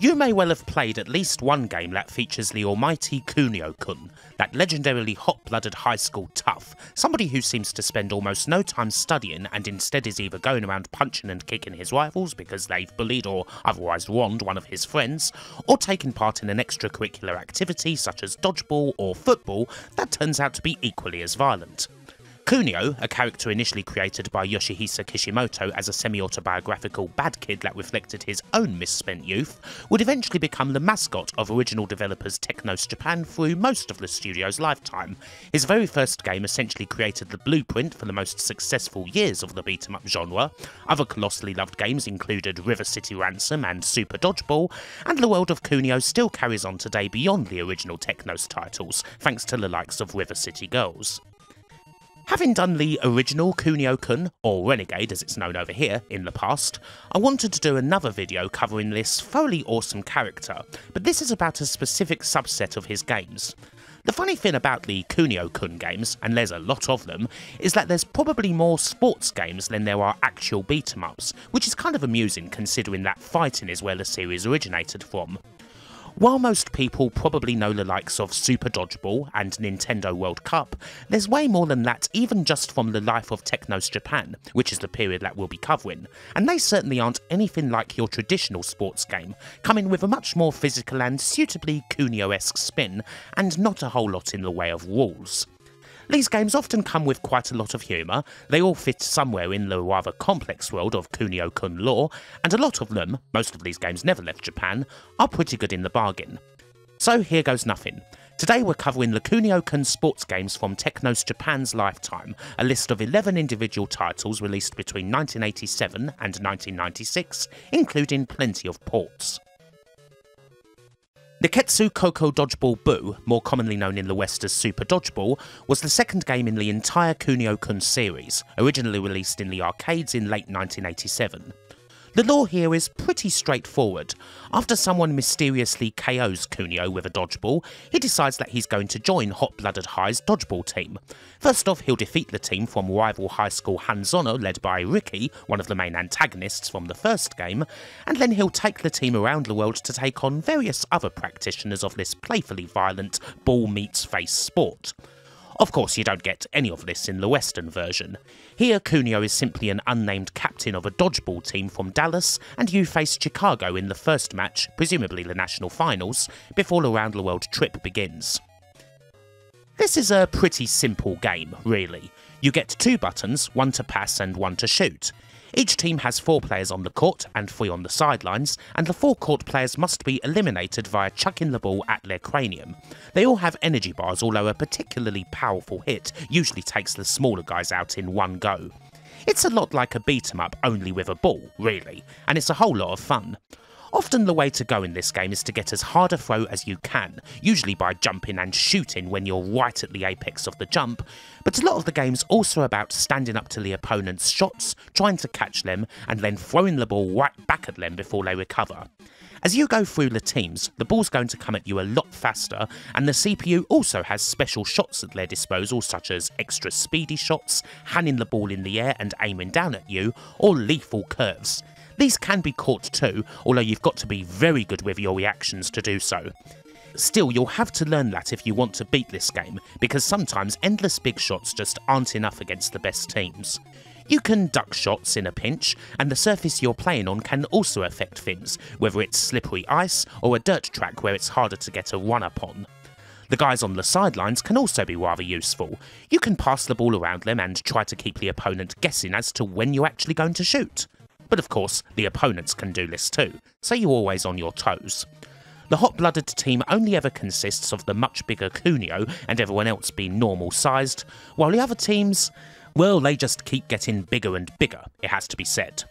You may well have played at least one game that features the almighty Kunio-kun, that legendarily hot-blooded high school tough, somebody who seems to spend almost no time studying and instead is either going around punching and kicking his rivals because they've bullied or otherwise wronged one of his friends, or taking part in an extracurricular activity such as dodgeball or football that turns out to be equally as violent. Kunio, a character initially created by Yoshihisa Kishimoto as a semi-autobiographical bad kid that reflected his own misspent youth, would eventually become the mascot of original developers Technos Japan through most of the studio's lifetime. His very first game essentially created the blueprint for the most successful years of the beat-em-up genre. Other colossally loved games included River City Ransom and Super Dodgeball, and the world of Kunio still carries on today beyond the original Technos titles, thanks to the likes of River City Girls. Having done the original Kunio-kun, or Renegade as it's known over here, in the past, I wanted to do another video covering this thoroughly awesome character, but this is about a specific subset of his games. The funny thing about the Kunio-kun games, and there's a lot of them, is that there's probably more sports games than there are actual beat 'em ups, which is kind of amusing considering that fighting is where the series originated from. While most people probably know the likes of Super Dodgeball and Nintendo World Cup, there's way more than that even just from the life of Technos Japan, which is the period that we'll be covering, and they certainly aren't anything like your traditional sports game, coming with a much more physical and suitably Kunio-esque spin, and not a whole lot in the way of rules. These games often come with quite a lot of humour, they all fit somewhere in the rather complex world of Kunio-kun lore, and a lot of them, most of these games never left Japan, are pretty good in the bargain. So here goes nothing. Today we're covering the Kunio-kun sports games from Technos Japan's lifetime, a list of 11 individual titles released between 1987 and 1996, including plenty of ports. Nekketsu Koko Dodgeball Bu, more commonly known in the West as Super Dodgeball, was the second game in the entire Kunio-kun series, originally released in the arcades in late 1987. The lore here is pretty straightforward. After someone mysteriously KOs Kunio with a dodgeball, he decides that he's going to join Hot Blooded High's dodgeball team. First off, he'll defeat the team from rival high school Hanazono led by Riki, one of the main antagonists from the first game, and then he'll take the team around the world to take on various other practitioners of this playfully violent ball meets face sport. Of course, you don't get any of this in the Western version. Here, Kunio is simply an unnamed captain of a dodgeball team from Dallas, and you face Chicago in the first match, presumably the national finals, before the round the world trip begins. This is a pretty simple game, really. You get two buttons, one to pass and one to shoot. Each team has four players on the court and three on the sidelines, and the four court players must be eliminated via chucking the ball at their cranium. They all have energy bars, although a particularly powerful hit usually takes the smaller guys out in one go. It's a lot like a beat 'em up, only with a ball, really, and it's a whole lot of fun. Often the way to go in this game is to get as hard a throw as you can, usually by jumping and shooting when you're right at the apex of the jump, but a lot of the game's also about standing up to the opponent's shots, trying to catch them, and then throwing the ball right back at them before they recover. As you go through the teams, the ball's going to come at you a lot faster, and the CPU also has special shots at their disposal, such as extra speedy shots, handing the ball in the air and aiming down at you, or lethal curves. These can be caught too, although you've got to be very good with your reactions to do so. Still, you'll have to learn that if you want to beat this game, because sometimes endless big shots just aren't enough against the best teams. You can duck shots in a pinch, and the surface you're playing on can also affect things, whether it's slippery ice or a dirt track where it's harder to get a run up on. The guys on the sidelines can also be rather useful. You can pass the ball around them and try to keep the opponent guessing as to when you're actually going to shoot. But of course, the opponents can do this too, so you're always on your toes. The hot-blooded team only ever consists of the much bigger Kunio and everyone else being normal sized, while the other teams, well, they just keep getting bigger and bigger, it has to be said.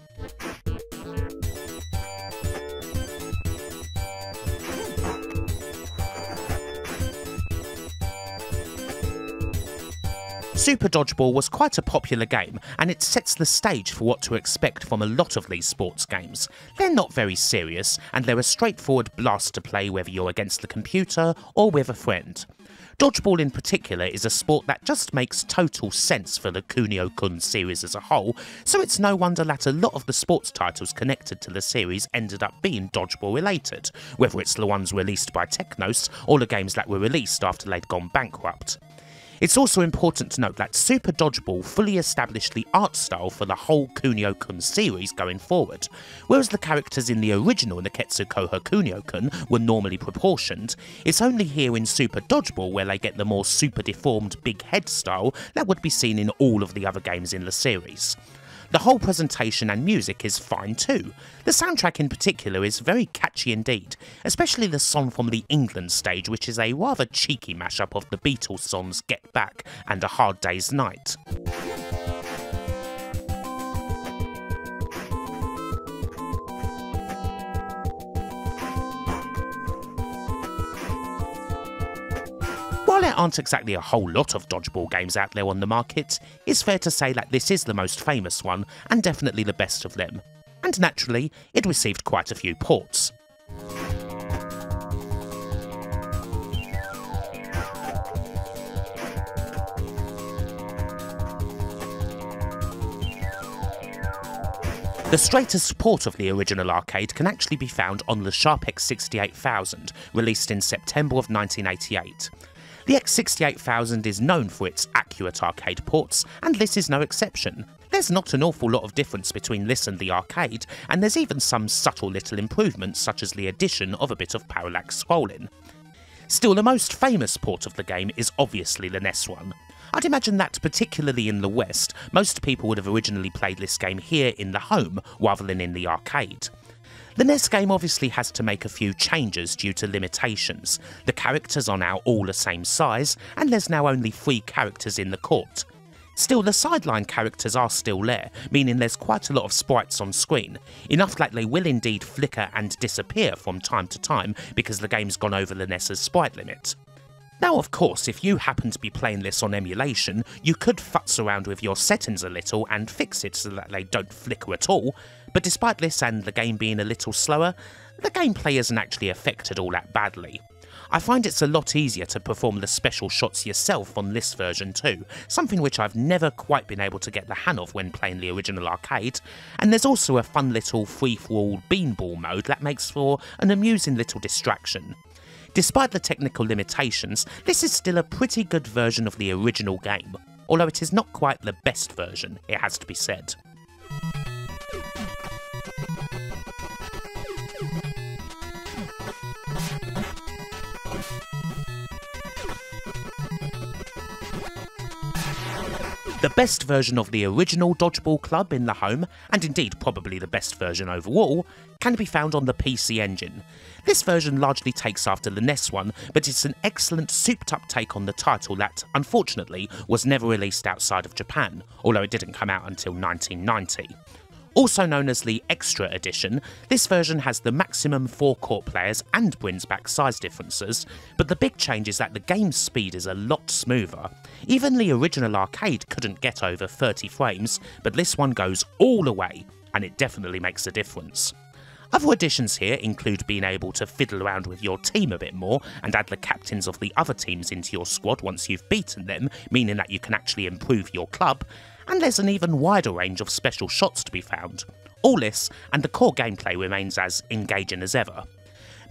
Super Dodgeball was quite a popular game, and it sets the stage for what to expect from a lot of these sports games. They're not very serious, and they're a straightforward blast to play whether you're against the computer or with a friend. Dodgeball in particular is a sport that just makes total sense for the Kunio Kun series as a whole, so it's no wonder that a lot of the sports titles connected to the series ended up being dodgeball related, whether it's the ones released by Technos or the games that were released after they'd gone bankrupt. It's also important to note that Super Dodgeball fully established the art style for the whole Kunio-kun series going forward. Whereas the characters in the original Nekketsu Koha Kunio-kun were normally proportioned, it's only here in Super Dodgeball where they get the more super deformed big head style that would be seen in all of the other games in the series. The whole presentation and music is fine too. The soundtrack in particular is very catchy indeed, especially the song from the England stage, which is a rather cheeky mashup of the Beatles songs Get Back and A Hard Day's Night. While there aren't exactly a whole lot of dodgeball games out there on the market, it's fair to say that this is the most famous one and definitely the best of them. And naturally, it received quite a few ports. The straightest port of the original arcade can actually be found on the Sharp X68000, released in September of 1988. The X68000 is known for its accurate arcade ports, and this is no exception. There's not an awful lot of difference between this and the arcade, and there's even some subtle little improvements such as the addition of a bit of parallax scrolling. Still, the most famous port of the game is obviously the NES one. I'd imagine that, particularly in the West, most people would have originally played this game here in the home rather than in the arcade. The NES game obviously has to make a few changes due to limitations. The characters are now all the same size, and there's now only three characters in the court. Still, the sideline characters are still there, meaning there's quite a lot of sprites on screen, enough that they will indeed flicker and disappear from time to time because the game's gone over the NES's sprite limit. Now, of course, if you happen to be playing this on emulation, you could futz around with your settings a little and fix it so that they don't flicker at all, but despite this and the game being a little slower, the gameplay isn't actually affected all that badly. I find it's a lot easier to perform the special shots yourself on this version too, something which I've never quite been able to get the hang of when playing the original arcade, and there's also a fun little free-for-all beanball mode that makes for an amusing little distraction. Despite the technical limitations, this is still a pretty good version of the original game, although it is not quite the best version, it has to be said. The best version of the original Dodgeball Club in the home, and indeed probably the best version overall, can be found on the PC Engine. This version largely takes after the NES one, but it's an excellent souped up take on the title that, unfortunately, was never released outside of Japan, although it didn't come out until 1990. Also known as the Extra Edition, this version has the maximum 4 court players and brings back size differences, but the big change is that the game speed is a lot smoother. Even the original arcade couldn't get over 30 frames, but this one goes all the way, and it definitely makes a difference. Other additions here include being able to fiddle around with your team a bit more and add the captains of the other teams into your squad once you've beaten them, meaning that you can actually improve your club, and there's an even wider range of special shots to be found. All this, and the core gameplay remains as engaging as ever.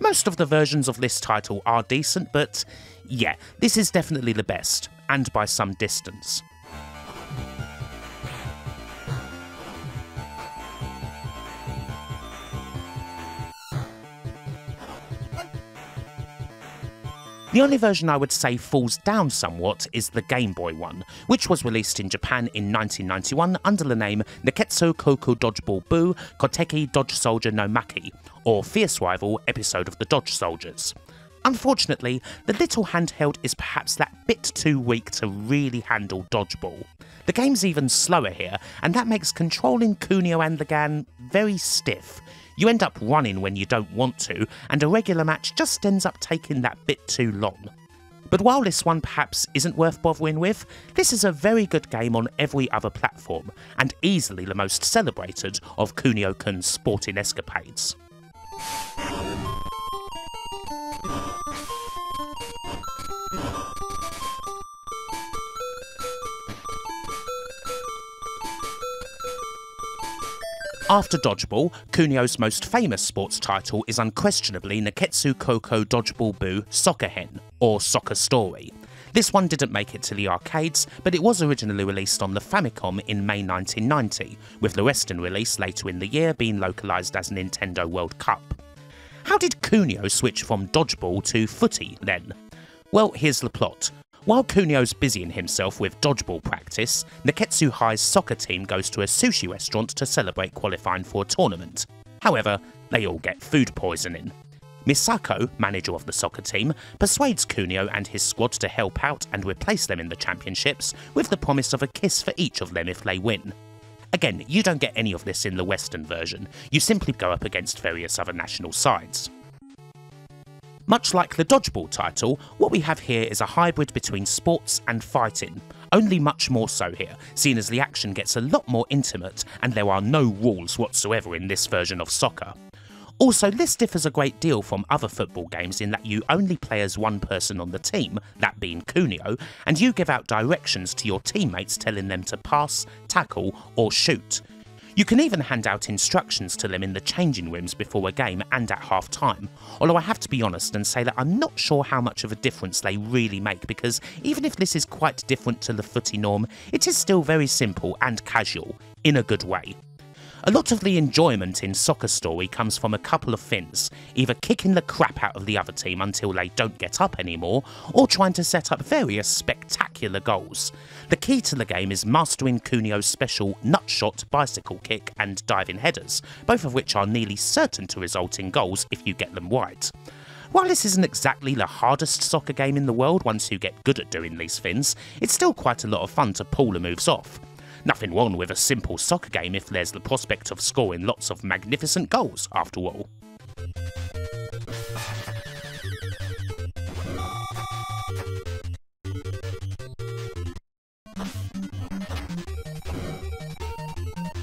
Most of the versions of this title are decent, but yeah, this is definitely the best, and by some distance. The only version I would say falls down somewhat is the Game Boy one, which was released in Japan in 1991 under the name Nekketsu Koko Dodgeball Buu Koteki Dodge Soldier no Maki, or Fierce Rival Episode of the Dodge Soldiers. Unfortunately, the little handheld is perhaps that bit too weak to really handle dodgeball. The game's even slower here, and that makes controlling Kunio and the Gan very stiff, you end up running when you don't want to, and a regular match just ends up taking that bit too long. But while this one perhaps isn't worth bothering with, this is a very good game on every other platform, and easily the most celebrated of Kunio-kun's sporting escapades. After Dodgeball, Kunio's most famous sports title is unquestionably Nekketsu Koko Dodgeball Buu Soccer Hen, or Soccer Story. This one didn't make it to the arcades, but it was originally released on the Famicom in May 1990, with the Western release later in the year being localised as Nintendo World Cup. How did Kunio switch from dodgeball to footy then? Well, here's the plot. While Kunio's busying himself with dodgeball practice, Nekketsu High's soccer team goes to a sushi restaurant to celebrate qualifying for a tournament. However, they all get food poisoning. Misako, manager of the soccer team, persuades Kunio and his squad to help out and replace them in the championships with the promise of a kiss for each of them if they win. Again, you don't get any of this in the Western version, you simply go up against various other national sides. Much like the Dodgeball title, what we have here is a hybrid between sports and fighting, only much more so here, seeing as the action gets a lot more intimate and there are no rules whatsoever in this version of soccer. Also, this differs a great deal from other football games in that you only play as one person on the team, that being Kunio, and you give out directions to your teammates telling them to pass, tackle, or shoot. You can even hand out instructions to them in the changing rooms before a game and at half time, although I have to be honest and say that I'm not sure how much of a difference they really make because even if this is quite different to the footy norm, it is still very simple and casual, in a good way. A lot of the enjoyment in Soccer Story comes from a couple of things, either kicking the crap out of the other team until they don't get up anymore, or trying to set up various spectacular goals. The key to the game is mastering Kunio's special nutshot bicycle kick and diving headers, both of which are nearly certain to result in goals if you get them right. While this isn't exactly the hardest soccer game in the world once you get good at doing these things, it's still quite a lot of fun to pull the moves off. Nothing wrong with a simple soccer game if there's the prospect of scoring lots of magnificent goals, after all.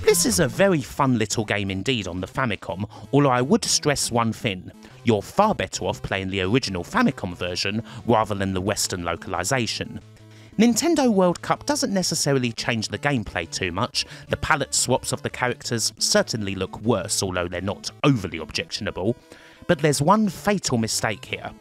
This is a very fun little game indeed on the Famicom, although I would stress one thing. You're far better off playing the original Famicom version rather than the Western localization. Nintendo World Cup doesn't necessarily change the gameplay too much, the palette swaps of the characters certainly look worse although they're not overly objectionable, but there's one fatal mistake here.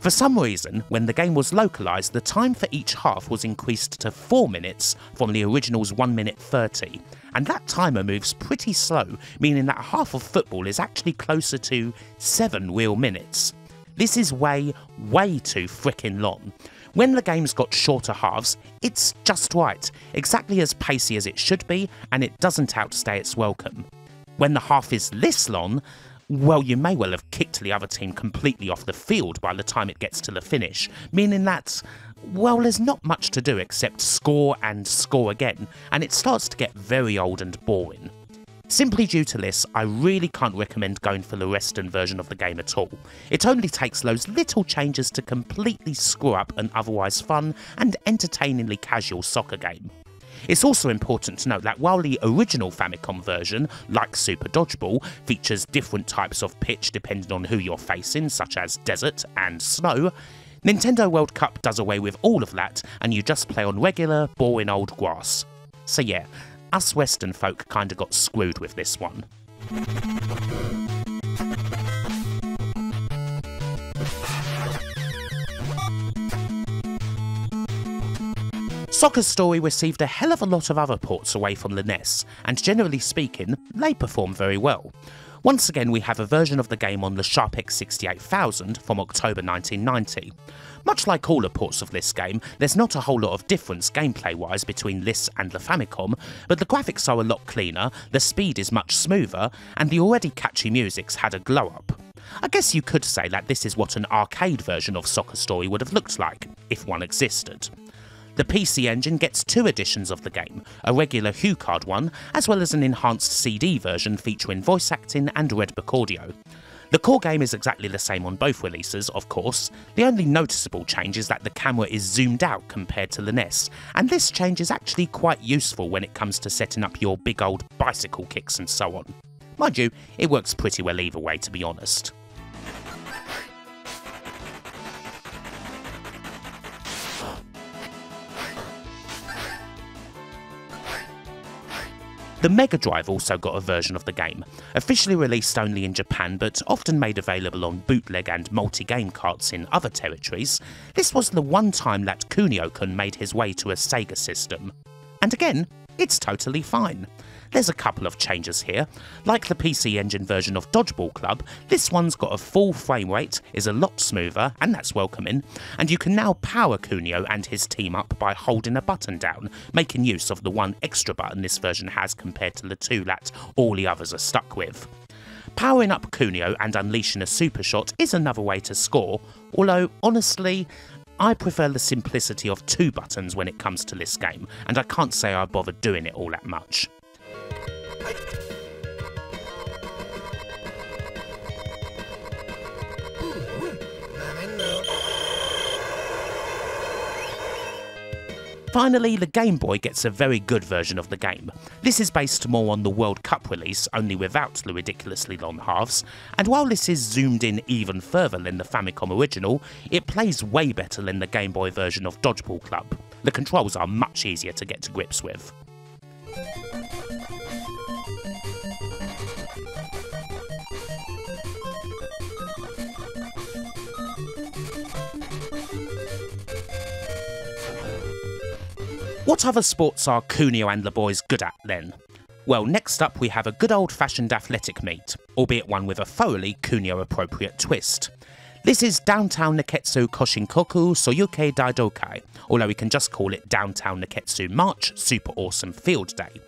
For some reason, when the game was localised, the time for each half was increased to 4 minutes from the original's 1 minute 30, and that timer moves pretty slow, meaning that half of football is actually closer to 7 real minutes. This is way, way too frickin' long. When the game's got shorter halves, it's just right, exactly as pacey as it should be, and it doesn't outstay its welcome. When the half is this long, well, you may well have kicked the other team completely off the field by the time it gets to the finish, meaning that, well, there's not much to do except score and score again, and it starts to get very old and boring. Simply due to this, I really can't recommend going for the Western version of the game at all. It only takes those little changes to completely screw up an otherwise fun and entertainingly casual soccer game. It's also important to note that while the original Famicom version, like Super Dodgeball, features different types of pitch depending on who you're facing, such as desert and snow, Nintendo World Cup does away with all of that and you just play on regular, boring old grass. So yeah, us Western folk kinda got screwed with this one. Soccer Story received a hell of a lot of other ports away from NES, and generally speaking, they perform very well. Once again, we have a version of the game on the Sharp X68000 from October 1990. Much like all the ports of this game, there's not a whole lot of difference gameplay wise between this and the Famicom, but the graphics are a lot cleaner, the speed is much smoother, and the already catchy music's had a glow up. I guess you could say that this is what an arcade version of Soccer Story would have looked like, if one existed. The PC Engine gets two editions of the game, a regular HuCard one, as well as an enhanced CD version featuring voice acting and Redbook audio. The core game is exactly the same on both releases, of course. The only noticeable change is that the camera is zoomed out compared to the NES, and this change is actually quite useful when it comes to setting up your big old bicycle kicks and so on. Mind you, it works pretty well either way to be honest. The Mega Drive also got a version of the game, officially released only in Japan but often made available on bootleg and multi-game carts in other territories. This was the one time that Kunio-kun made his way to a Sega system. And again, it's totally fine. There's a couple of changes here. Like the PC Engine version of Dodgeball Club, this one's got a full frame rate, is a lot smoother, and that's welcoming, and you can now power Kunio and his team up by holding a button down, making use of the one extra button this version has compared to the two that all the others are stuck with. Powering up Kunio and unleashing a super shot is another way to score, although honestly, I prefer the simplicity of two buttons when it comes to this game, and I can't say I bothered doing it all that much. Finally, the Game Boy gets a very good version of the game. This is based more on the World Cup release, only without the ridiculously long halves, and while this is zoomed in even further than the Famicom original, it plays way better than the Game Boy version of Dodgeball Club. The controls are much easier to get to grips with. What other sports are Kunio and the boys good at then? Well, next up we have a good old fashioned athletic meet, albeit one with a thoroughly Kunio appropriate twist. This is Downtown Nekketsu Koshinkoku Soyuke Daidokai, although we can just call it Downtown Nekketsu March Super Awesome Field Day.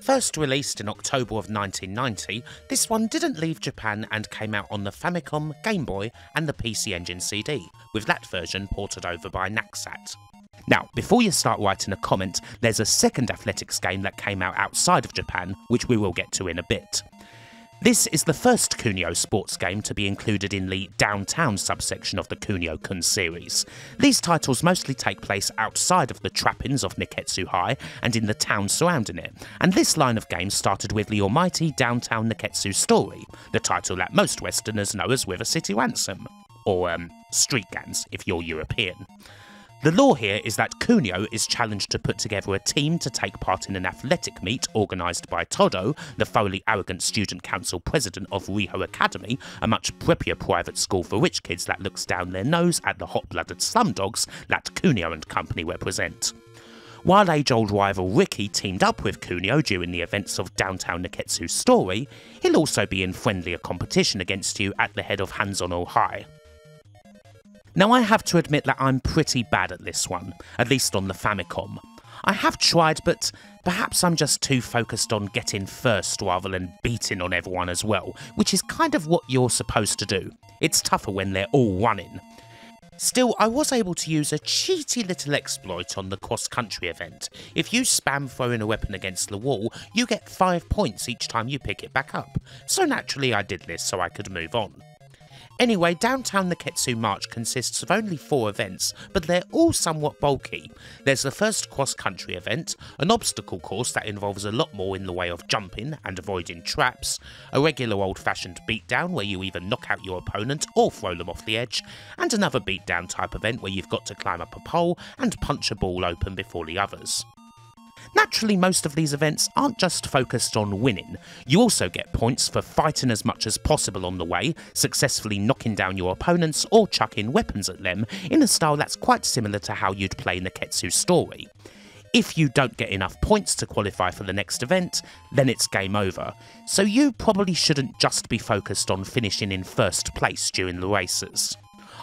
First released in October of 1990, this one didn't leave Japan and came out on the Famicom, Game Boy, and the PC Engine CD, with that version ported over by Naxat. Now, before you start writing a comment, there's a second athletics game that came out outside of Japan, which we will get to in a bit. This is the first Kunio sports game to be included in the Downtown subsection of the Kunio Kun series. These titles mostly take place outside of the trappings of Nekketsu High and in the town surrounding it, and this line of games started with the almighty Downtown Nekketsu story, the title that most Westerners know as River City Ransom, or um, Street Gangs if you're European. The lore here is that Kunio is challenged to put together a team to take part in an athletic meet organised by Todo, the thoroughly arrogant student council president of Riho Academy, a much preppier private school for rich kids that looks down their nose at the hot-blooded slumdogs that Kunio and company represent. While age-old rival Riki teamed up with Kunio during the events of Downtown Nekketsu's story, he'll also be in friendlier competition against you at the head of Hanazono High. Now I have to admit that I'm pretty bad at this one, at least on the Famicom. I have tried, but perhaps I'm just too focused on getting first rather than beating on everyone as well, which is kind of what you're supposed to do. It's tougher when they're all running. Still, I was able to use a cheaty little exploit on the cross-country event. If you spam throwing a weapon against the wall, you get 5 points each time you pick it back up. So naturally I did this so I could move on. Anyway, Downtown Nekketsu March consists of only four events, but they're all somewhat bulky. There's the first cross-country event, an obstacle course that involves a lot more in the way of jumping and avoiding traps, a regular old-fashioned beatdown where you either knock out your opponent or throw them off the edge, and another beatdown type event where you've got to climb up a pole and punch a ball open before the others. Naturally, most of these events aren't just focused on winning. You also get points for fighting as much as possible on the way, successfully knocking down your opponents or chucking weapons at them in a style that's quite similar to how you'd play Nekketsu's story. If you don't get enough points to qualify for the next event, then it's game over. So you probably shouldn't just be focused on finishing in first place during the races.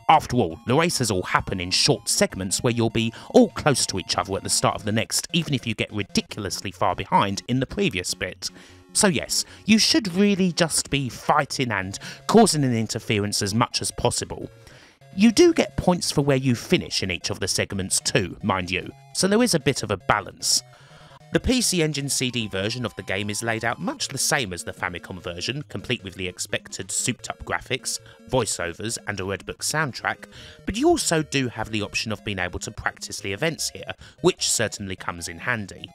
After all, the races all happen in short segments where you'll be all close to each other at the start of the next, even if you get ridiculously far behind in the previous bit. So yes, you should really just be fighting and causing an interference as much as possible. You do get points for where you finish in each of the segments too, mind you, so there is a bit of a balance. The PC Engine CD version of the game is laid out much the same as the Famicom version, complete with the expected souped up graphics, voiceovers, and a Red Book soundtrack, but you also do have the option of being able to practice the events here, which certainly comes in handy.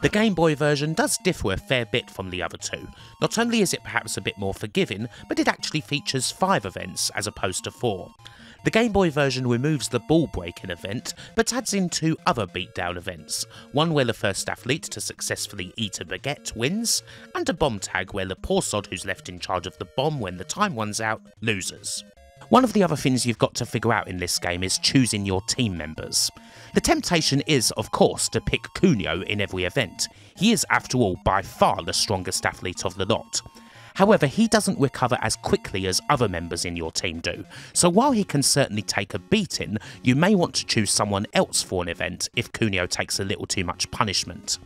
The Game Boy version does differ a fair bit from the other two. Not only is it perhaps a bit more forgiving, but it actually features five events as opposed to four. The Game Boy version removes the ball breaking event, but adds in two other beatdown events one where the first athlete to successfully eat a baguette wins, and a bomb tag where the poor sod who's left in charge of the bomb when the time runs out loses. One of the other things you've got to figure out in this game is choosing your team members. The temptation is, of course, to pick Kunio in every event. He is, after all, by far the strongest athlete of the lot. However, he doesn't recover as quickly as other members in your team do, so while he can certainly take a beating, you may want to choose someone else for an event if Kunio takes a little too much punishment.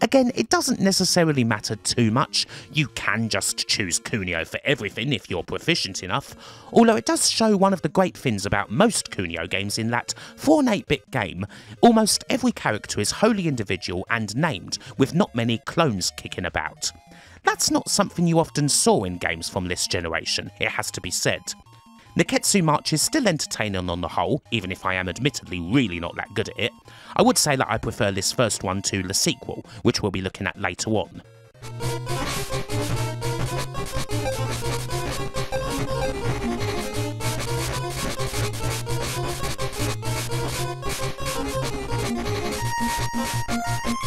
Again, it doesn't necessarily matter too much, you can just choose Kunio for everything if you're proficient enough, although it does show one of the great things about most Kunio games in that, for an 8-bit game, almost every character is wholly individual and named, with not many clones kicking about. That's not something you often saw in games from this generation, it has to be said. Nekketsu March is still entertaining on the whole, even if I am admittedly really not that good at it. I would say that I prefer this first one to the sequel, which we'll be looking at later on.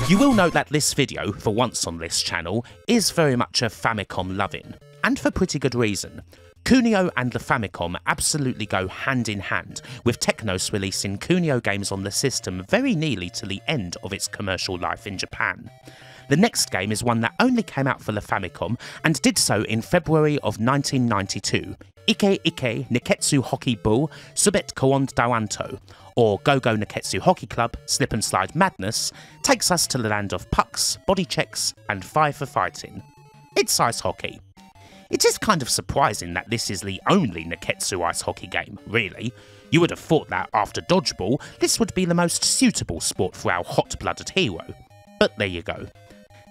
You will note that this video, for once on this channel, is very much a Famicom loving, and for pretty good reason. Kunio and the Famicom absolutely go hand in hand, with Technos releasing Kunio games on the system very nearly to the end of its commercial life in Japan. The next game is one that only came out for the Famicom and did so in February of 1992, Ike Ike Nekketsu Hockey Bull Subet Kawon Dawanto, or Go Go Nekketsu Hockey Club Slip and Slide Madness, takes us to the land of pucks, body checks, and five for fighting. It's ice hockey. It is kind of surprising that this is the only Nekketsu ice hockey game, really. You would have thought that after Dodgeball, this would be the most suitable sport for our hot blooded hero. But there you go.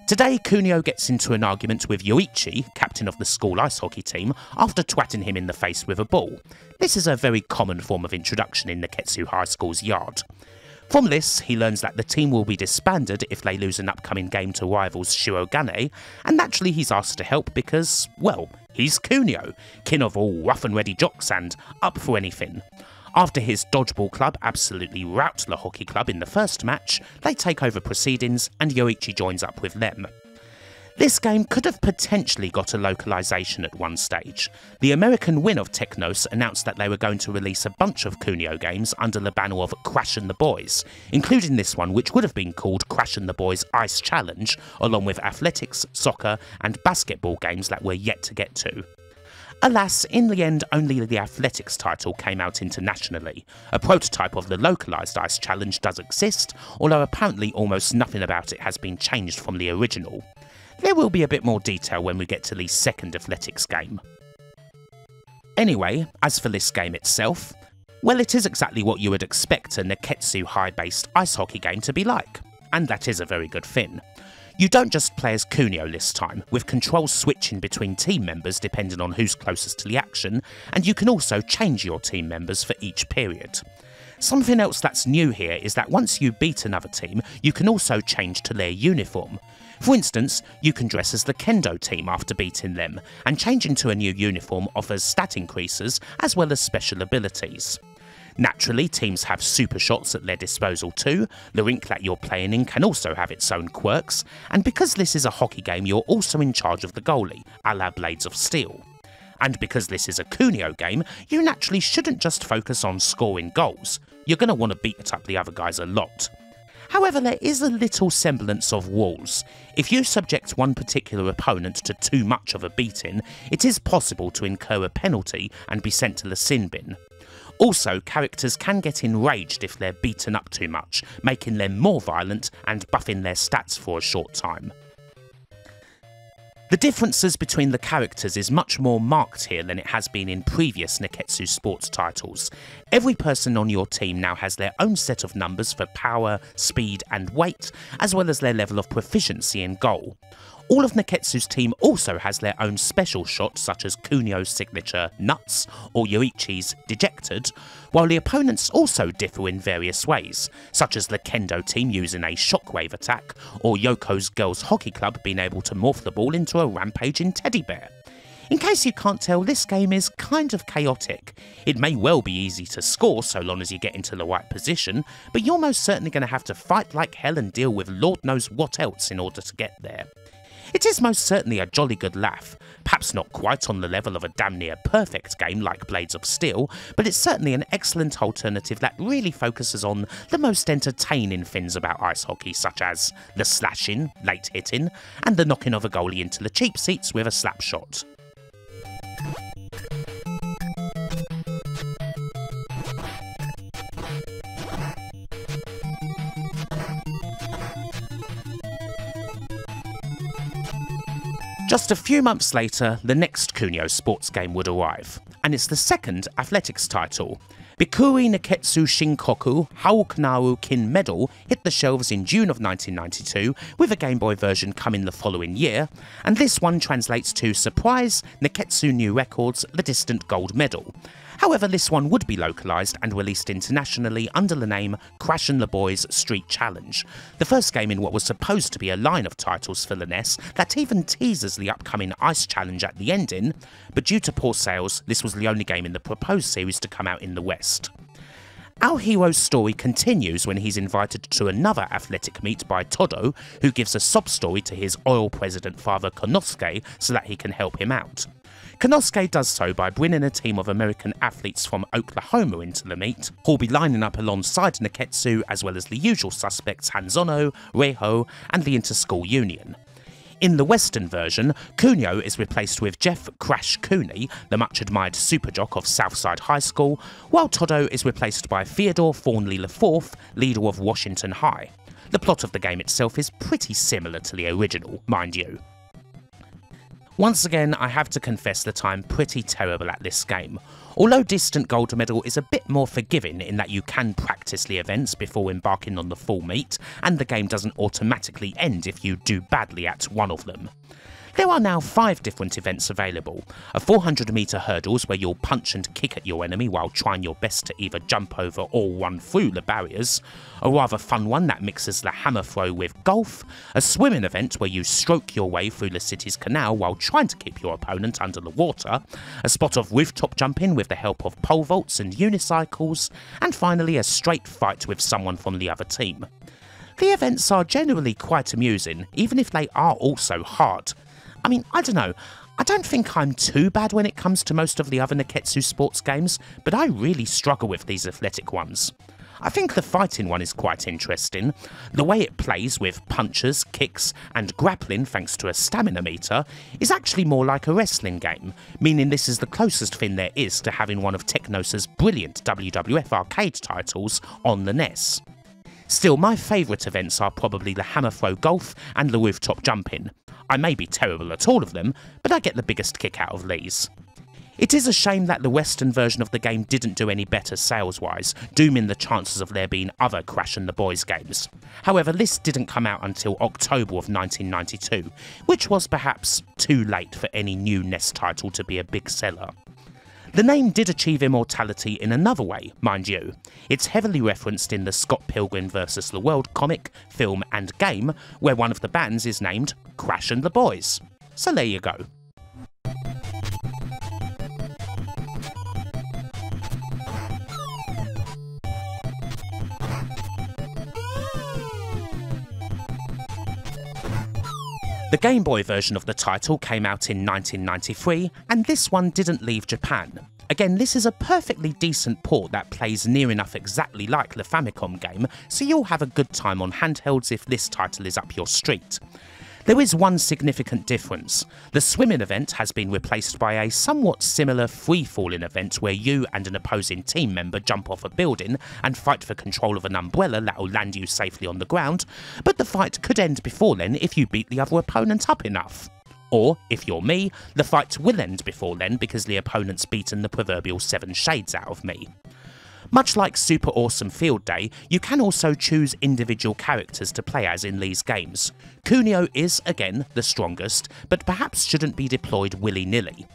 Today, Kunio gets into an argument with Yoichi, captain of the school ice hockey team, after twatting him in the face with a ball. This is a very common form of introduction in Nekketsu High School's yard. From this, he learns that the team will be disbanded if they lose an upcoming game to rivals Shirogane, and naturally he's asked to help because, well, he's Kunio, kin of all rough and ready jocks and up for anything. After his dodgeball club absolutely rout the hockey club in the first match, they take over proceedings and Yoichi joins up with them. This game could have potentially got a localization at one stage. The American win of Technos announced that they were going to release a bunch of Kunio games under the banner of Crash 'n the Boys, including this one which would have been called Crash 'n the Boys Ice Challenge, along with athletics, soccer, and basketball games that we're yet to get to. Alas, in the end, only the Athletics title came out internationally. A prototype of the localised Ice Challenge does exist, although apparently almost nothing about it has been changed from the original. There will be a bit more detail when we get to the second Athletics game. Anyway, as for this game itself, well, it is exactly what you would expect a Nekketsu high based ice hockey game to be like, and that is a very good thing. You don't just play as Kunio this time, with controls switching between team members depending on who's closest to the action, and you can also change your team members for each period. Something else that's new here is that once you beat another team, you can also change to their uniform. For instance, you can dress as the Kendo team after beating them, and changing to a new uniform offers stat increases as well as special abilities. Naturally, teams have super shots at their disposal too. The rink that you're playing in can also have its own quirks, and because this is a hockey game, you're also in charge of the goalie, a la Blades of Steel. And because this is a Kunio game, you naturally shouldn't just focus on scoring goals. You're going to want to beat up the other guys a lot. However, there is a little semblance of walls. If you subject one particular opponent to too much of a beating, it is possible to incur a penalty and be sent to the sin bin. Also, characters can get enraged if they're beaten up too much, making them more violent and buffing their stats for a short time. The differences between the characters is much more marked here than it has been in previous Nekketsu sports titles. Every person on your team now has their own set of numbers for power, speed and weight, as well as their level of proficiency in goal. All of Nekketsu's team also has their own special shots such as Kunio's signature Nuts or Yoichi's Dejected, while the opponents also differ in various ways, such as the Kendo team using a shockwave attack, or Yoko's Girls Hockey Club being able to morph the ball into a rampaging teddy bear. In case you can't tell, this game is kind of chaotic. It may well be easy to score so long as you get into the right position, but you're most certainly going to have to fight like hell and deal with Lord knows what else in order to get there. It is most certainly a jolly good laugh, perhaps not quite on the level of a damn near perfect game like Blades of Steel, but it's certainly an excellent alternative that really focuses on the most entertaining things about ice hockey, such as the slashing, late hitting, and the knocking of a goalie into the cheap seats with a slap shot. Just a few months later, the next Kunio sports game would arrive, and it's the second athletics title. Bikkuri Nekketsu Shinkoku Harukanaru Kin Medal hit the shelves in June of 1992, with a Game Boy version coming the following year, and this one translates to Surprise Nekketsu New Records The Distant Gold Medal. However, this one would be localised and released internationally under the name Crash 'n the Boys Street Challenge, the first game in what was supposed to be a line of titles for the NES that even teases the upcoming Ice Challenge at the ending, but due to poor sales, this was the only game in the proposed series to come out in the West. Our hero's story continues when he's invited to another athletic meet by Todo, who gives a sob story to his oil president father Konosuke so that he can help him out. Konosuke does so by bringing a team of American athletes from Oklahoma into the meet, be lining up alongside Nekketsu as well as the usual suspects Hanazono, Reho, and the Interschool Union. In the Western version, Kunio is replaced with Jeff Crash Cooney, the much admired super jock of Southside High School, while Todo is replaced by Theodore Thornley IV, leader of Washington High. The plot of the game itself is pretty similar to the original, mind you. Once again, I have to confess that I'm pretty terrible at this game. Although Distant Gold Medal is a bit more forgiving in that you can practice the events before embarking on the full meet, and the game doesn't automatically end if you do badly at one of them. There are now five different events available. A 400 metre hurdles where you'll punch and kick at your enemy while trying your best to either jump over or run through the barriers. A rather fun one that mixes the hammer throw with golf. A swimming event where you stroke your way through the city's canal while trying to keep your opponent under the water. A spot of rooftop jumping with the help of pole vaults and unicycles. And finally a straight fight with someone from the other team. The events are generally quite amusing, even if they are also hard. I mean, I don't know. I don't think I'm too bad when it comes to most of the other Nekketsu sports games, but I really struggle with these athletic ones. I think the fighting one is quite interesting. The way it plays with punches, kicks, and grappling thanks to a stamina meter is actually more like a wrestling game, meaning this is the closest thing there is to having one of Technos' brilliant WWF arcade titles on the NES. Still, my favourite events are probably the hammer throw golf and the rooftop jumping. I may be terrible at all of them, but I get the biggest kick out of these. It is a shame that the Western version of the game didn't do any better sales wise, dooming the chances of there being other Crash 'n the Boys games. However, this didn't come out until October of 1992, which was perhaps too late for any new NES title to be a big seller. The name did achieve immortality in another way, mind you. It's heavily referenced in the Scott Pilgrim vs. the World comic, film, and game, where one of the bands is named Crash and the Boys. So there you go. The Game Boy version of the title came out in 1993, and this one didn't leave Japan. Again, this is a perfectly decent port that plays near enough exactly like the Famicom game, so you'll have a good time on handhelds if this title is up your street. There is one significant difference. The swimming event has been replaced by a somewhat similar free-falling event where you and an opposing team member jump off a building and fight for control of an umbrella that will land you safely on the ground, but the fight could end before then if you beat the other opponent up enough. Or, if you're me, the fight will end before then because the opponent's beaten the proverbial seven shades out of me. Much like Super Awesome Field Day, you can also choose individual characters to play as in these games. Kunio is, again, the strongest, but perhaps shouldn't be deployed willy-nilly.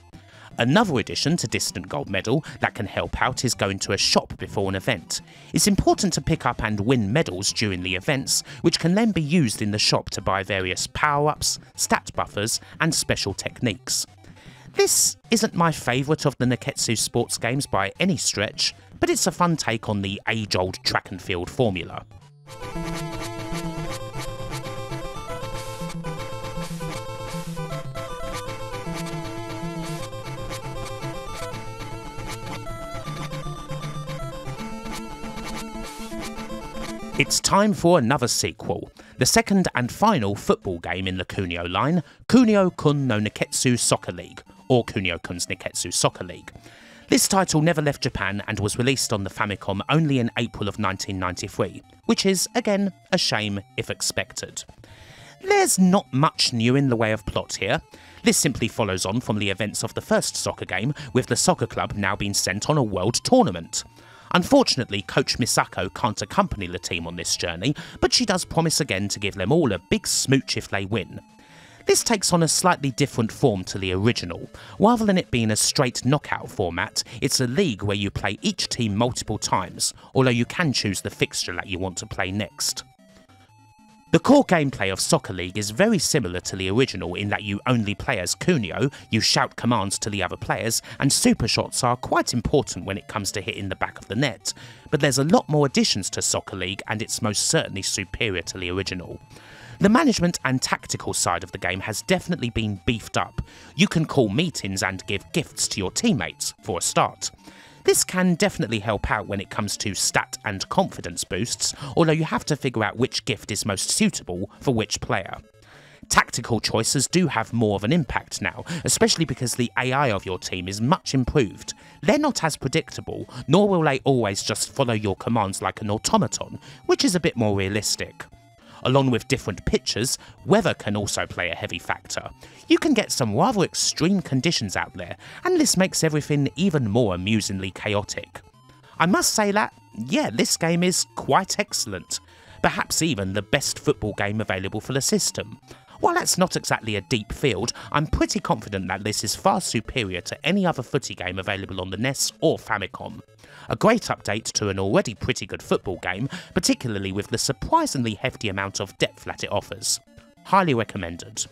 Another addition to Distant Gold Medal that can help out is going to a shop before an event. It's important to pick up and win medals during the events, which can then be used in the shop to buy various power-ups, stat buffers, and special techniques. This isn't my favourite of the Nekketsu sports games by any stretch, but it's a fun take on the age-old track and field formula. It's time for another sequel, the second and final football game in the Kunio line, Kunio Kun no Nekketsu Soccer League, or Kunio Kun's Nekketsu Soccer League. This title never left Japan and was released on the Famicom only in April of 1993, which is, again, a shame if expected. There's not much new in the way of plot here. This simply follows on from the events of the first soccer game, with the soccer club now being sent on a world tournament. Unfortunately, Coach Misako can't accompany the team on this journey, but she does promise again to give them all a big smooch if they win. This takes on a slightly different form to the original. Rather than it being a straight knockout format, it's a league where you play each team multiple times, although you can choose the fixture that you want to play next. The core gameplay of Soccer League is very similar to the original in that you only play as Kunio, you shout commands to the other players, and super shots are quite important when it comes to hitting the back of the net, but there's a lot more additions to Soccer League and it's most certainly superior to the original. The management and tactical side of the game has definitely been beefed up. You can call meetings and give gifts to your teammates, for a start. This can definitely help out when it comes to stat and confidence boosts, although you have to figure out which gift is most suitable for which player. Tactical choices do have more of an impact now, especially because the AI of your team is much improved. They're not as predictable, nor will they always just follow your commands like an automaton, which is a bit more realistic. Along with different pitches, weather can also play a heavy factor. You can get some rather extreme conditions out there, and this makes everything even more amusingly chaotic. I must say that, yeah, this game is quite excellent. Perhaps even the best football game available for the system. While that's not exactly a deep field, I'm pretty confident that this is far superior to any other footy game available on the NES or Famicom. A great update to an already pretty good football game, particularly with the surprisingly hefty amount of depth that it offers. Highly recommended.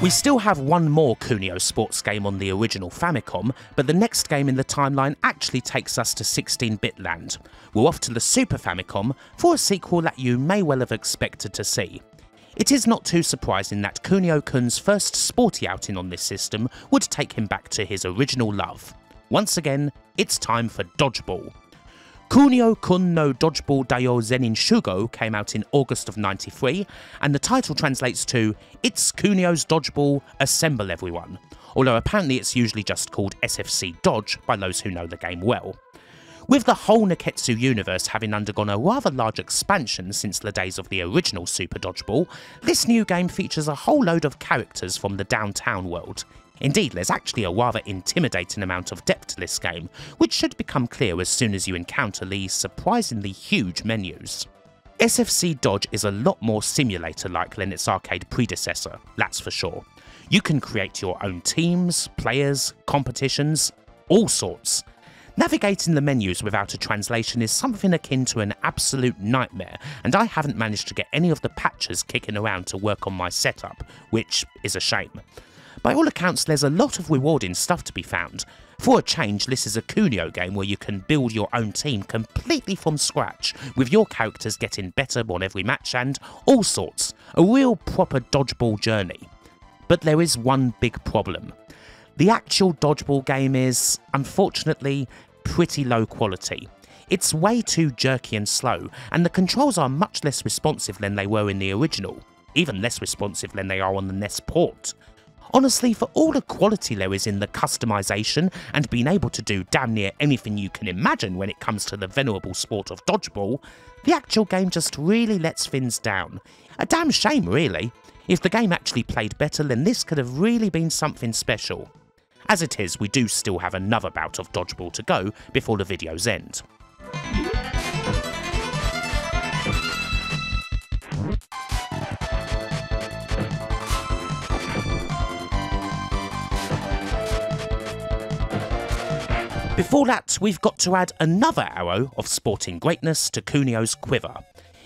We still have one more Kunio sports game on the original Famicom, but the next game in the timeline actually takes us to 16-bit land. We're off to the Super Famicom for a sequel that you may well have expected to see. It is not too surprising that Kunio-kun's first sporty outing on this system would take him back to his original love. Once again, it's time for Dodgeball. Kunio Kun no Dodgeball Daio Zenin Shugo came out in August of 93, and the title translates to It's Kunio's Dodgeball, Assemble Everyone, although apparently it's usually just called SFC Dodge by those who know the game well. With the whole Nekketsu universe having undergone a rather large expansion since the days of the original Super Dodgeball, this new game features a whole load of characters from the downtown world, Indeed, there's actually a rather intimidating amount of depth to this game, which should become clear as soon as you encounter these surprisingly huge menus. SFC Dodge is a lot more simulator-like than its arcade predecessor, that's for sure. You can create your own teams, players, competitions, all sorts. Navigating the menus without a translation is something akin to an absolute nightmare, and I haven't managed to get any of the patches kicking around to work on my setup, which is a shame. By all accounts, there's a lot of rewarding stuff to be found. For a change, this is a Kunio game where you can build your own team completely from scratch, with your characters getting better on every match and all sorts. A real proper dodgeball journey. But there is one big problem. The actual dodgeball game is, unfortunately, pretty low quality. It's way too jerky and slow, and the controls are much less responsive than they were in the original, even less responsive than they are on the NES port. Honestly, for all the quality there is in the customization and being able to do damn near anything you can imagine when it comes to the venerable sport of dodgeball, the actual game just really lets things down. A damn shame, really. If the game actually played better, then this could have really been something special. As it is, we do still have another bout of dodgeball to go before the video's end. Before that, we've got to add another arrow of sporting greatness to Kunio's quiver.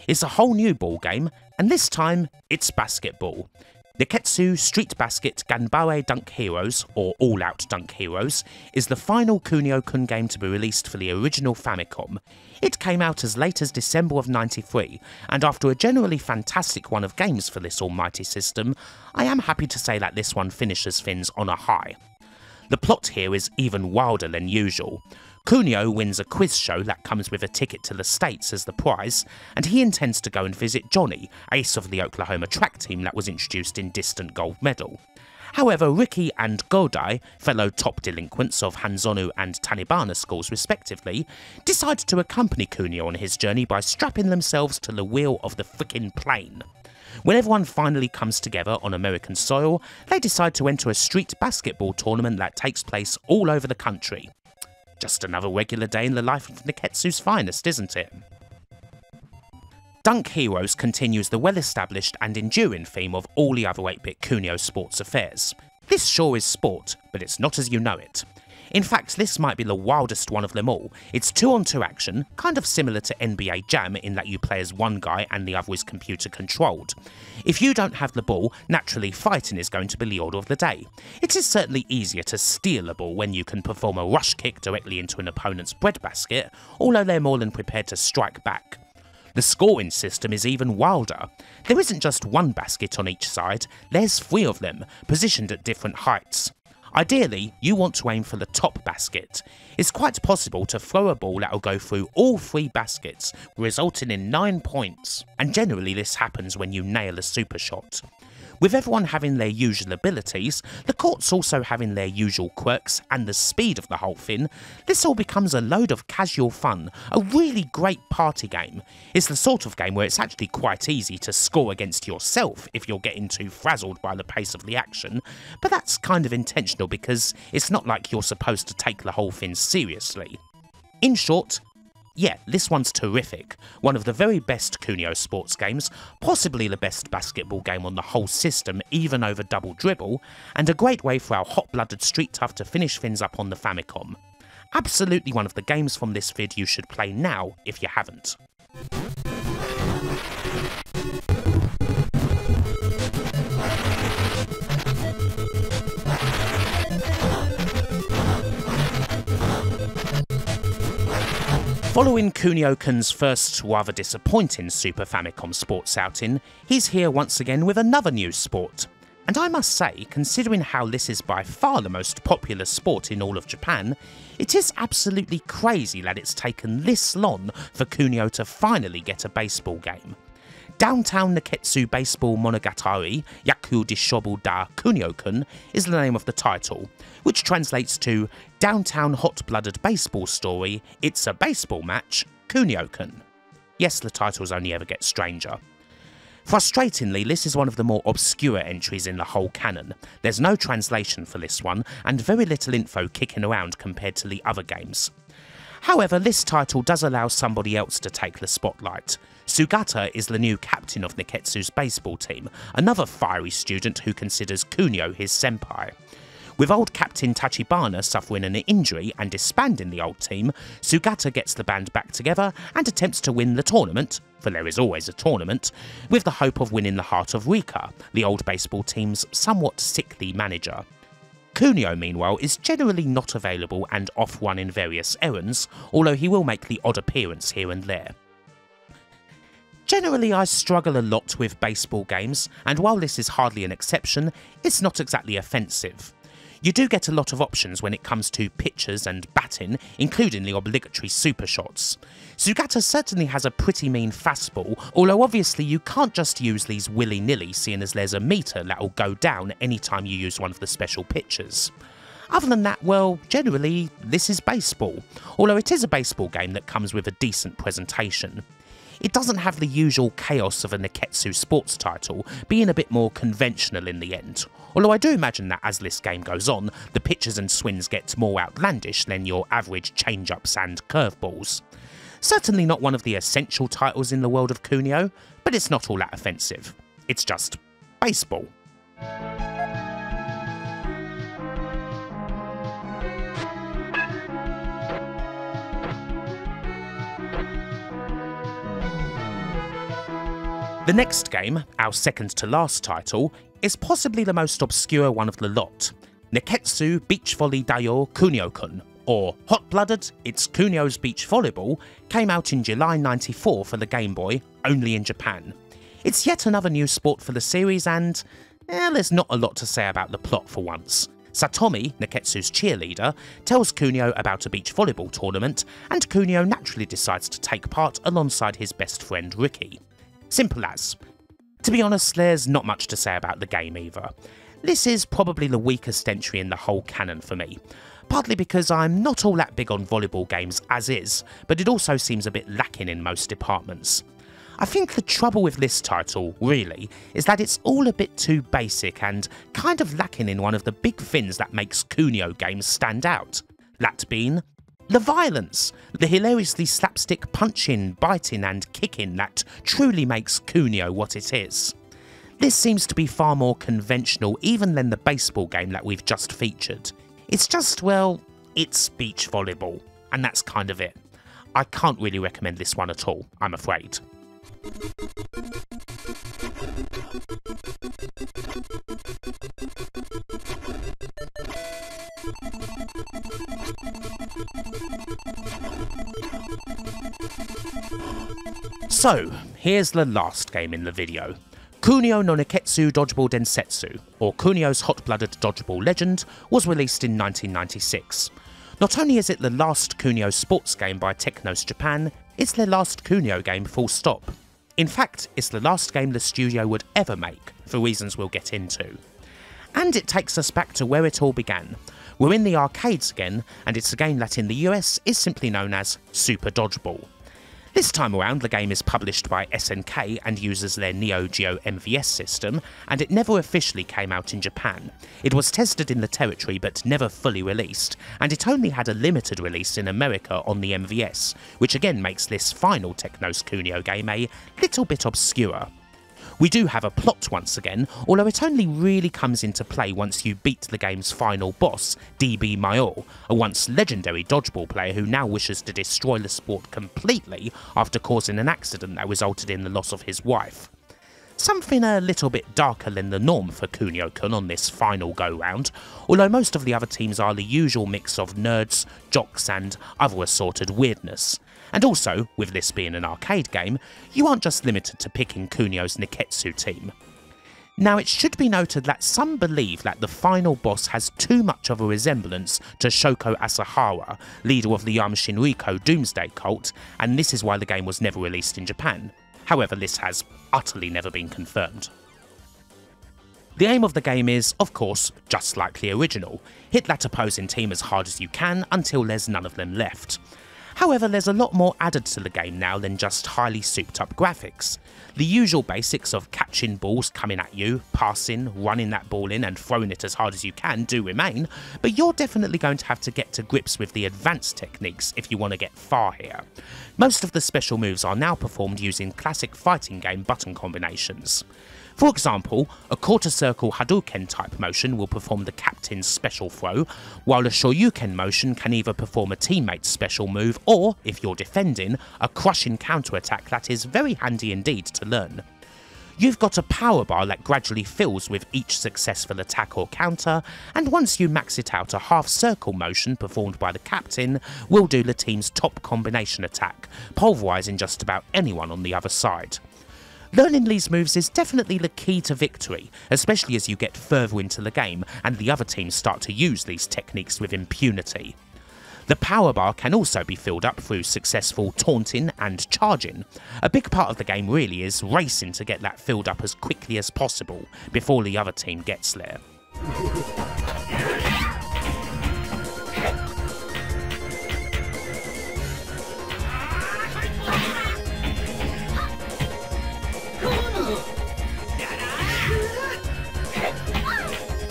It's a whole new ball game, and this time it's basketball. Nekketsu Street Basket Ganbare Dunk Heroes, or All Out Dunk Heroes, is the final Kunio-kun game to be released for the original Famicom. It came out as late as December of 93, and after a generally fantastic one of games for this almighty system, I am happy to say that this one finishes things on a high. The plot here is even wilder than usual. Kunio wins a quiz show that comes with a ticket to the States as the prize, and he intends to go and visit Johnny, ace of the Oklahoma track team that was introduced in Distant Gold Medal. However, Riki and Godai, fellow top delinquents of Hanazono and Tanibana schools respectively, decide to accompany Kunio on his journey by strapping themselves to the wheel of the frickin' plane. When everyone finally comes together on American soil, they decide to enter a street basketball tournament that takes place all over the country. Just another regular day in the life of Nekketsu's finest, isn't it? Dunk Heroes continues the well established and enduring theme of all the other 8 bit Kunio sports affairs. This sure is sport, but it's not as you know it. In fact, this might be the wildest one of them all. It's two on two action, kind of similar to NBA Jam in that you play as one guy and the other is computer controlled. If you don't have the ball, naturally fighting is going to be the order of the day. It is certainly easier to steal a ball when you can perform a rush kick directly into an opponent's breadbasket, although they're more than prepared to strike back. The scoring system is even wilder. There isn't just one basket on each side, there's three of them, positioned at different heights. Ideally, you want to aim for the top basket. It's quite possible to throw a ball that will go through all three baskets, resulting in 9 points, and generally this happens when you nail a super shot. With everyone having their usual abilities, the courts also having their usual quirks, and the speed of the whole thing, this all becomes a load of casual fun, a really great party game. It's the sort of game where it's actually quite easy to score against yourself if you're getting too frazzled by the pace of the action, but that's kind of intentional because it's not like you're supposed to take the whole thing seriously. In short, yeah, this one's terrific. One of the very best Kunio sports games, possibly the best basketball game on the whole system, even over Double Dribble, and a great way for our hot-blooded street tough to finish things up on the Famicom. Absolutely one of the games from this vid you should play now if you haven't. Following Kunio-kun's first rather disappointing Super Famicom sports outing, he's here once again with another new sport. And I must say, considering how this is by far the most popular sport in all of Japan, it is absolutely crazy that it's taken this long for Kunio to finally get a baseball game. Downtown Nekketsu Baseball Monogatari Yaku Dishobu da Kunio-kun is the name of the title, which translates to Downtown Hot Blooded Baseball Story It's a Baseball Match Kunio-kun. Yes, the titles only ever get stranger. Frustratingly, this is one of the more obscure entries in the whole canon. There's no translation for this one, and very little info kicking around compared to the other games. However, this title does allow somebody else to take the spotlight. Sugata is the new captain of Nekketsu's baseball team, another fiery student who considers Kunio his senpai. With old captain Tachibana suffering an injury and disbanding the old team, Sugata gets the band back together and attempts to win the tournament, for there is always a tournament, with the hope of winning the heart of Rika, the old baseball team's somewhat sickly manager. Kunio, meanwhile, is generally not available and off running various errands, although he will make the odd appearance here and there. Generally, I struggle a lot with baseball games, and while this is hardly an exception, it's not exactly offensive. You do get a lot of options when it comes to pitchers and batting, including the obligatory super shots. Sugata certainly has a pretty mean fastball, although obviously you can't just use these willy-nilly seeing as there's a meter that'll go down anytime you use one of the special pitches. Other than that, well, generally, this is baseball, although it is a baseball game that comes with a decent presentation. It doesn't have the usual chaos of a Nekketsu sports title, being a bit more conventional in the end. Although I do imagine that as this game goes on, the pitches and swings get more outlandish than your average change-ups and curveballs. Certainly not one of the essential titles in the world of Kunio, but it's not all that offensive. It's just baseball. The next game, our second to last title, is possibly the most obscure one of the lot. Nekketsu Beach Volley Dayo Kunio-kun, or Hot Blooded, it's Kunio's Beach Volleyball, came out in July 94 for the Game Boy, only in Japan. It's yet another new sport for the series and, eh, there's not a lot to say about the plot for once. Satomi, Nekketsu's cheerleader, tells Kunio about a beach volleyball tournament, and Kunio naturally decides to take part alongside his best friend Riki. Simple as. To be honest, there's not much to say about the game either. This is probably the weakest entry in the whole canon for me, partly because I'm not all that big on volleyball games as is, but it also seems a bit lacking in most departments. I think the trouble with this title, really, is that it's all a bit too basic and kind of lacking in one of the big things that makes Kunio games stand out. That being the violence, the hilariously slapstick punching, biting, and kicking that truly makes Kunio what it is. This seems to be far more conventional even than the baseball game that we've just featured. It's just, well, it's beach volleyball, and that's kind of it. I can't really recommend this one at all, I'm afraid. So, here's the last game in the video. Kunio no Nekketsu Dodgeball Densetsu, or Kunio's Hot-Blooded Dodgeball Legend, was released in 1996. Not only is it the last Kunio sports game by Technos Japan, it's their last Kunio game full stop. In fact, it's the last game the studio would ever make, for reasons we'll get into. And it takes us back to where it all began. We're in the arcades again, and it's a game that in the US is simply known as Super Dodgeball. This time around, the game is published by SNK and uses their Neo Geo MVS system, and it never officially came out in Japan. It was tested in the territory but never fully released, and it only had a limited release in America on the MVS, which again makes this final Technos Kunio game a little bit obscure. We do have a plot once again, although it only really comes into play once you beat the game's final boss, DB Mayor, a once legendary dodgeball player who now wishes to destroy the sport completely after causing an accident that resulted in the loss of his wife. Something a little bit darker than the norm for Kunio-kun on this final go-round, although most of the other teams are the usual mix of nerds, jocks and other assorted weirdness. And also, with this being an arcade game, you aren't just limited to picking Kunio's Nekketsu team. Now, it should be noted that some believe that the final boss has too much of a resemblance to Shoko Asahara, leader of the Aum Shinrikyo Doomsday cult, and this is why the game was never released in Japan. However, this has utterly never been confirmed. The aim of the game is, of course, just like the original, hit that opposing team as hard as you can until there's none of them left. However, there's a lot more added to the game now than just highly souped up graphics. The usual basics of catching balls coming at you, passing, running that ball in and throwing it as hard as you can do remain, but you're definitely going to have to get to grips with the advanced techniques if you want to get far here. Most of the special moves are now performed using classic fighting game button combinations. For example, a quarter circle Hadouken type motion will perform the captain's special throw, while a Shoryuken motion can either perform a teammate's special move or, if you're defending, a crushing counter attack that is very handy indeed to learn. You've got a power bar that gradually fills with each successful attack or counter, and once you max it out, a half circle motion performed by the captain will do the team's top combination attack, pulverising just about anyone on the other side. Learning these moves is definitely the key to victory, especially as you get further into the game and the other teams start to use these techniques with impunity. The power bar can also be filled up through successful taunting and charging. A big part of the game really is racing to get that filled up as quickly as possible before the other team gets there.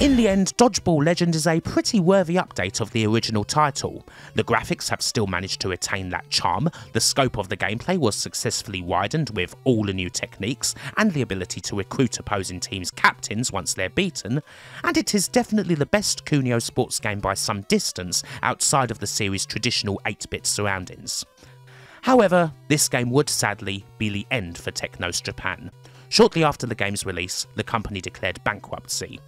In the end, Dodgeball Legend is a pretty worthy update of the original title. The graphics have still managed to retain that charm, the scope of the gameplay was successfully widened with all the new techniques and the ability to recruit opposing teams' captains once they're beaten, and it is definitely the best Kunio sports game by some distance outside of the series' traditional 8-bit surroundings. However, this game would sadly be the end for Technos Japan. Shortly after the game's release, the company declared bankruptcy.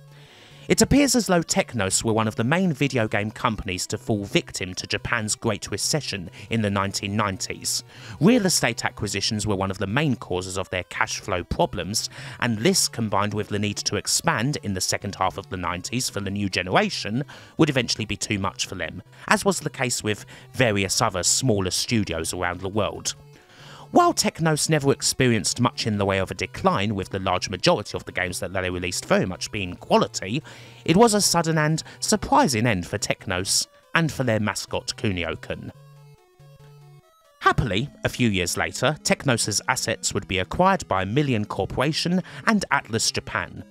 It appears as though Technos were one of the main video game companies to fall victim to Japan's Great Recession in the 1990s. Real estate acquisitions were one of the main causes of their cash flow problems, and this combined with the need to expand in the second half of the 90s for the new generation would eventually be too much for them, as was the case with various other smaller studios around the world. While Technos never experienced much in the way of a decline, with the large majority of the games that they released very much being quality, it was a sudden and surprising end for Technos and for their mascot Kunio-kun. Happily, a few years later, Technos' assets would be acquired by Million Corporation and Atlus Japan,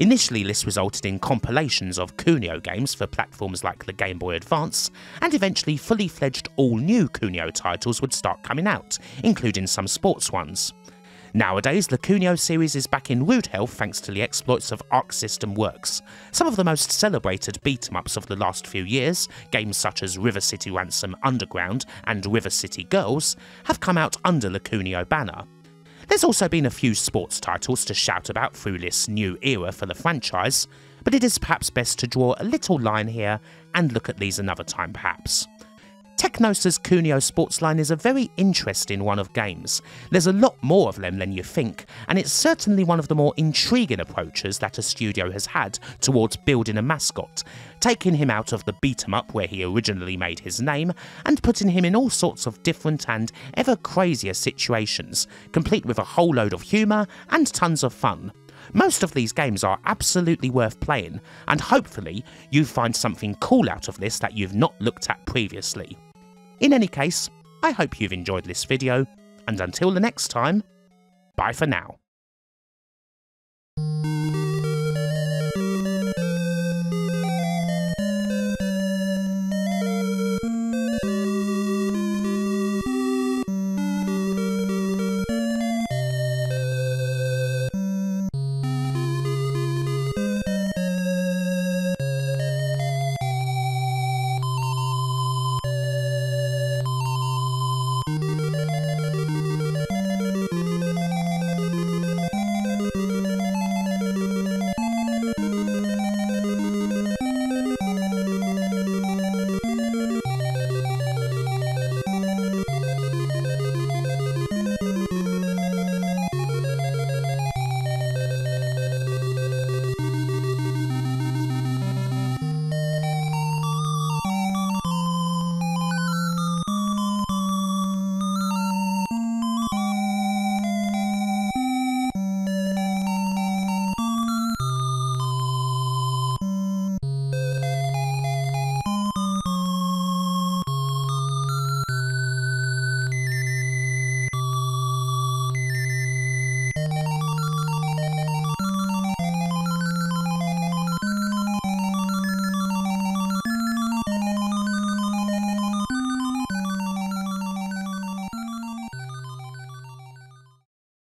Initially, this resulted in compilations of Kunio games for platforms like the Game Boy Advance, and eventually fully fledged all new Kunio titles would start coming out, including some sports ones. Nowadays, the Kunio series is back in rude health thanks to the exploits of Arc System Works. Some of the most celebrated beat 'em ups of the last few years, games such as River City Ransom Underground and River City Girls, have come out under the Kunio banner. There's also been a few sports titles to shout about through this new era for the franchise, but it is perhaps best to draw a little line here and look at these another time perhaps. Technos' Kunio sports line is a very interesting one of games. There's a lot more of them than you think, and it's certainly one of the more intriguing approaches that a studio has had towards building a mascot, taking him out of the beat 'em up where he originally made his name, and putting him in all sorts of different and ever crazier situations, complete with a whole load of humour and tons of fun. Most of these games are absolutely worth playing, and hopefully you find something cool out of this that you've not looked at previously. In any case, I hope you've enjoyed this video, and until the next time, bye for now.